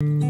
you